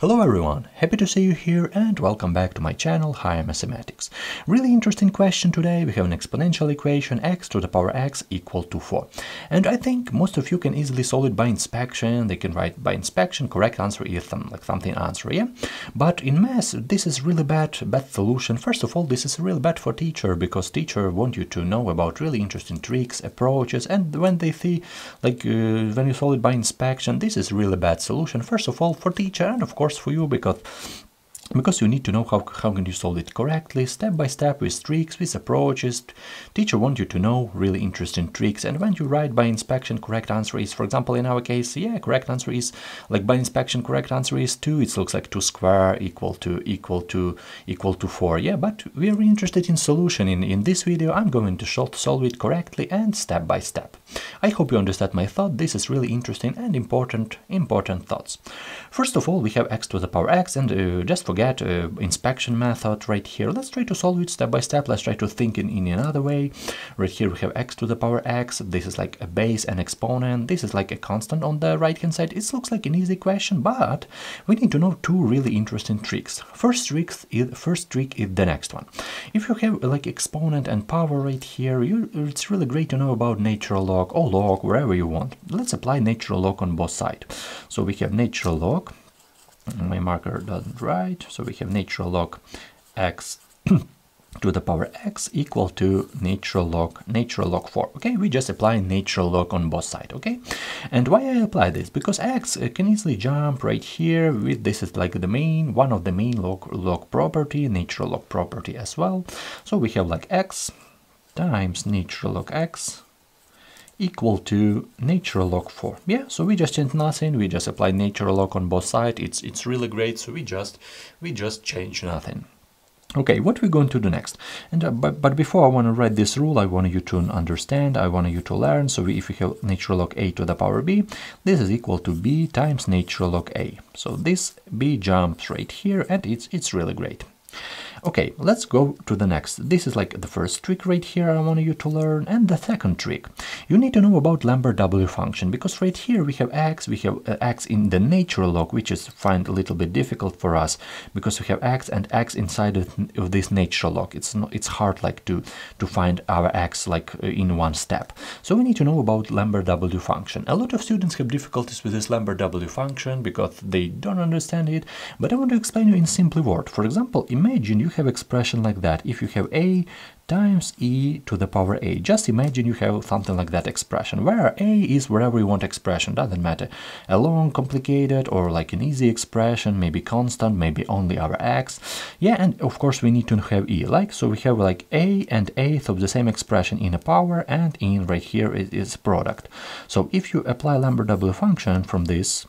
Hello everyone, happy to see you here and welcome back to my channel Higher Mathematics. Really interesting question today, we have an exponential equation x to the power x equal to 4. And I think most of you can easily solve it by inspection, they can write by inspection, correct answer is some, like something answer, yeah? But in math, this is really bad, bad solution. First of all, this is really bad for teacher because teacher want you to know about really interesting tricks, approaches, and when they see, like uh, when you solve it by inspection, this is really bad solution. First of all, for teacher and of course for you because because you need to know how, how can you solve it correctly, step by step with tricks, with approaches. Teacher want you to know really interesting tricks and when you write by inspection correct answer is, for example, in our case, yeah, correct answer is, like by inspection correct answer is 2, it looks like 2 square equal to, equal to, equal to 4, yeah, but we are interested in solution. In, in this video, I'm going to solve it correctly and step by step. I hope you understand my thought, this is really interesting and important, important thoughts. First of all, we have x to the power x and uh, just for get uh, inspection method right here. Let's try to solve it step by step. Let's try to think in, in another way. Right here we have x to the power x. This is like a base and exponent. This is like a constant on the right hand side. It looks like an easy question, but we need to know two really interesting tricks. First trick is, first trick is the next one. If you have like exponent and power right here, you, it's really great to know about natural log or log, wherever you want. Let's apply natural log on both sides. So we have natural log my marker doesn't write so we have natural log x to the power x equal to natural log natural log 4 okay? We just apply natural log on both sides okay? And why i apply this? Because x can easily jump right here with this is like the main one of the main log log property natural log property as well. So we have like x times natural log x equal to natural log 4 yeah so we just change nothing. We just apply natural log on both sides. It's it's really great. So we just we just change nothing. Okay what we're going to do next? And uh, but, but before i want to write this rule i want you to understand. I want you to learn. So we, if we have natural log a to the power b this is equal to b times natural log a. So this b jumps right here and it's it's really great Okay, let's go to the next. This is like the first trick right here I want you to learn. And the second trick, you need to know about Lambert W function because right here we have x, we have uh, x in the natural log, which is find a little bit difficult for us because we have x and x inside of, this natural log. It's not, it's hard like to to find our x like uh, in one step. So we need to know about Lambert W function. A lot of students have difficulties with this Lambert W function because they don't understand it, but I want to explain you in simple word. For example, imagine you you have expression like that, if you have a times e to the power a, just imagine you have something like that expression, where a is wherever you want expression, doesn't matter, a long, complicated, or like an easy expression, maybe constant, maybe only our x, yeah, and of course we need to have e, like, so we have like a and eighth of the same expression in a power, and in right here is, is product. So if you apply Lambert W function from this,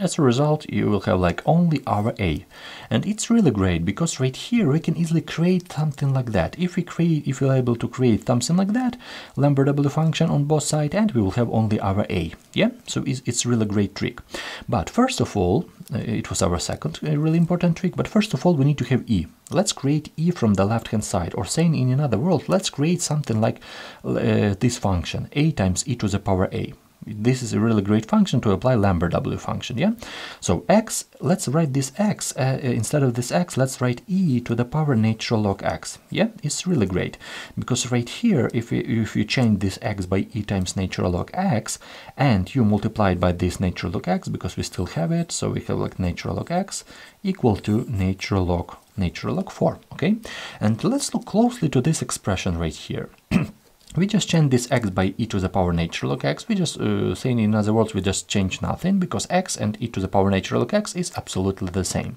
as a result, you will have like only our A. And it's really great because right here we can easily create something like that. If we create, if we're able to create something like that, Lambert W function on both sides and we will have only our A. Yeah, so it's, it's really great trick. But first of all, uh, it was our second uh, really important trick, but first of all we need to have E. Let's create E from the left hand side, or saying in another world, let's create something like uh, this function, A times E to the power A this is a really great function to apply Lambert W function, yeah? So x, let's write this x, uh, uh, instead of this x, let's write e to the power natural log x, yeah? It's really great, because right here, if you, if you change this x by e times natural log x, and you multiply it by this natural log x, because we still have it, so we have like natural log x equal to natural log natural log 4, okay? And let's look closely to this expression right here. we just change this x by e to the power natural log x. We just, uh, saying in other words, we just change nothing because x and e to the power natural log x is absolutely the same.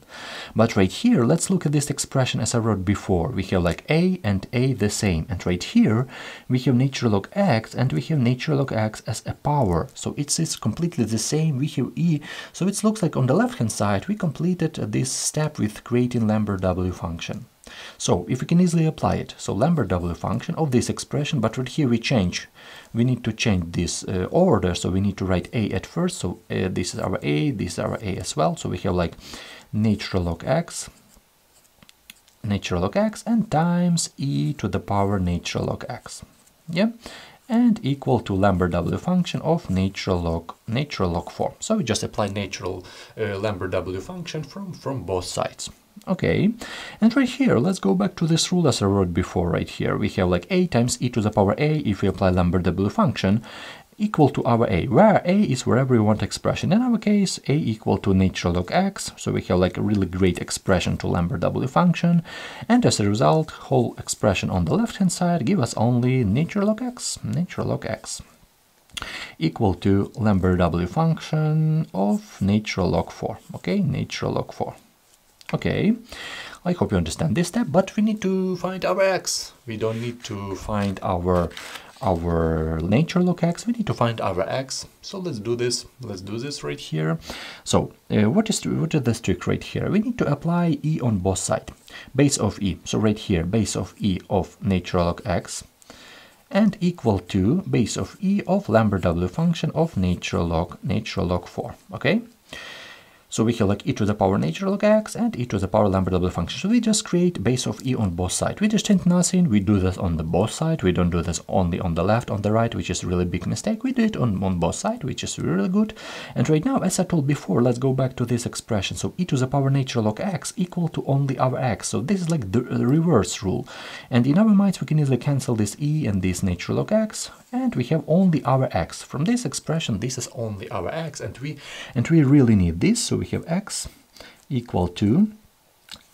But right here, let's look at this expression as I wrote before. We have like a and a the same. And right here, we have natural log x and we have natural log x as a power. So it's, it's completely the same. We have e. So it looks like on the left hand side, we completed this step with creating Lambert W function. So if we can easily apply it, so Lambert W function of this expression, but right here we change, we need to change this uh, order, so we need to write a at first, so uh, this is our a, this is our a as well, so we have like natural log x, natural log x, and times e to the power natural log x, yeah, and equal to Lambert W function of natural log natural log form. So we just apply natural uh, Lambert W function from from both sides. Okay, and right here, let's go back to this rule as I wrote before right here. We have like a times e to the power a if we apply Lambert W function equal to our a, where a is wherever we want expression. In our case, a equal to natural log x, so we have like a really great expression to Lambert W function, and as a result, whole expression on the left-hand side give us only natural log x, natural log x equal to Lambert W function of natural log 4, okay, natural log 4. Okay, I hope you understand this step, but we need to find our x. We don't need to find our our nature log x, we need to find our x. So let's do this. Let's do this right here. So uh, what is what is the trick right here? We need to apply e on both sides. Base of e. So right here, base of e of nature log x and equal to base of e of Lambert W function of nature log nature log 4. Okay. So we have like e to the power natural log x and e to the power Lambert W function. So we just create base of e on both sides. We just change nothing. We do this on the both side. We don't do this only on the left, on the right, which is really big mistake. We do it on, on both sides, which is really good. And right now, as I told before, let's go back to this expression. So e to the power natural log x equal to only our x. So this is like the reverse rule. And in our minds, we can easily cancel this e and this natural log x and we have only our x. From this expression, this is only our x, and we and we really need this. So we have x equal to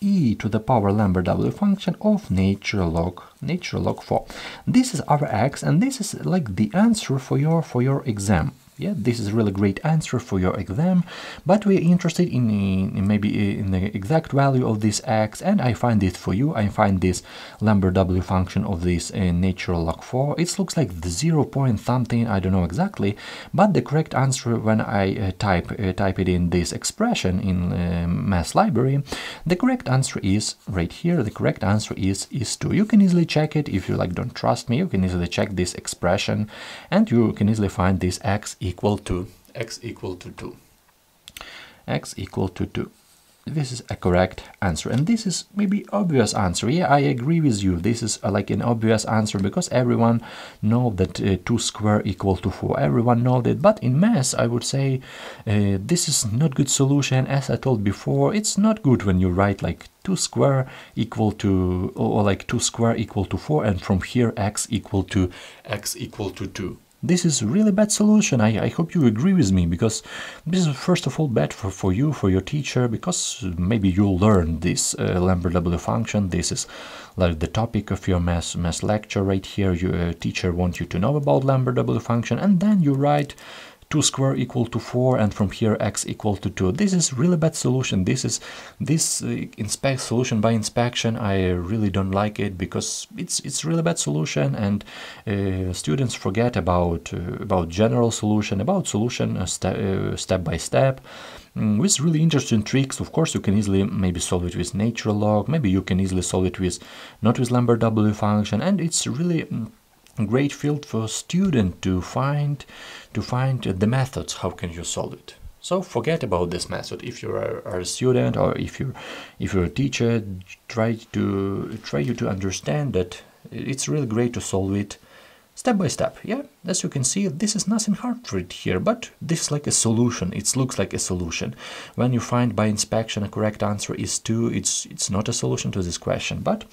e to the power Lambert W function of nature log nature log 4. This is our x, and this is like the answer for your for your exam yeah this is a really great answer for your exam but we're interested in, in, maybe in the exact value of this x and I find it for you. I find this Lambert W function of this uh, natural log 4 it looks like the 0 point something I don't know exactly but the correct answer when I uh, type uh, type it in this expression in uh, math library the correct answer is right here. The correct answer is is 2 you can easily check it. If you like don't trust me you can easily check this expression and you can easily find this x equal to x equal to 2 x equal to 2 this is a correct answer and this is maybe obvious answer. Yeah i agree with you. This is uh, like an obvious answer because everyone know that uh, 2 square equal to 4 everyone know that. But in math i would say uh, this is not good solution. As i told before it's not good when you write like 2 square equal to or like 2 square equal to 4 and from here x equal to x equal to 2 this is really bad solution. I, I hope you agree with me because this is first of all bad for, for you, for your teacher, because maybe you'll learn this uh, Lambert W function. This is like the topic of your math, math lecture right here. Your uh, teacher wants you to know about Lambert W function and then you write 2 square equal to 4 and from here x equal to 2. This is really bad solution. This is this uh, inspect solution by inspection. I really don't like it because it's it's really bad solution and uh, students forget about uh, about general solution, about solution uh, uh, step by step. Mm, with really interesting tricks, of course, you can easily maybe solve it with natural log, maybe you can easily solve it with not with Lambert W function, and it's really mm, great field for student to find to find the methods how can you solve it. So forget about this method. If you are, a student or if you if you're a teacher try to try you to understand that it's really great to solve it step by step. Yeah as you can see this is nothing hard for it here but this is like a solution. It looks like a solution. When you find by inspection a correct answer is 2 it's it's not a solution to this question. But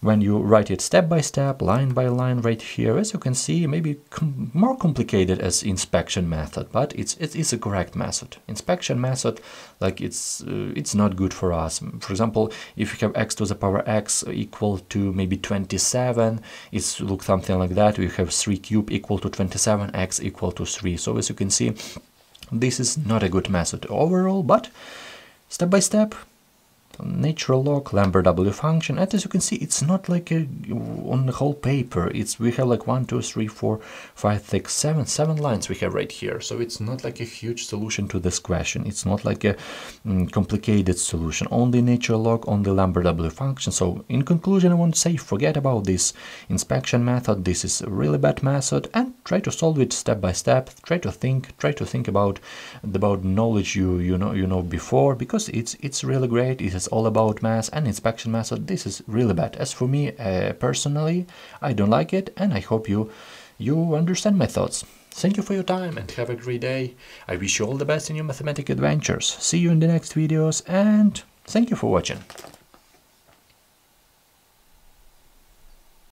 when you write it step by step, line by line right here, as you can see, maybe com more complicated as inspection method, but it's it is a correct method. Inspection method, like it's uh, it's not good for us. For example, if you have x to the power x equal to maybe 27, it's look something like that. We have 3 cube equal to 27, x equal to 3. So as you can see, this is not a good method overall, but step by step, natural log Lambert W. function and as you can see it's not like a, on the whole paper. It's we have like one two three four five six seven seven lines we have right here. So it's not like a huge solution to this question. It's not like a mm, complicated solution. Only natural log only Lambert W. function. So in conclusion I want to say forget about this inspection method. This is a really bad method. And try to solve it step by step. Try to think try to think about about knowledge you you know you know before because it's it's really great. It has all about math and inspection method, this is really bad. As for me uh, personally, I don't like it and I hope you you understand my thoughts. Thank you for your time and have a great day. I wish you all the best in your mathematical adventures. See you in the next videos and thank you for watching.